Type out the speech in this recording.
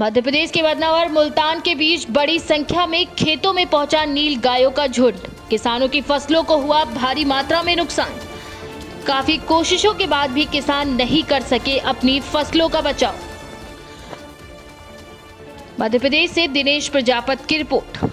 मध्य प्रदेश के बदनावर मुल्तान के बीच बड़ी संख्या में खेतों में पहुँचा नील गायों का झुंड। किसानों की फ़सलों को हुआ भारी मात्रा में नुकसान। काफ़ी कोशिशों के बाद भी किसान नहीं कर सके अपनी फ़सलों का बचाव। मध्य प्रदेश से दिनेश प्रजापत की रिपोर्ट।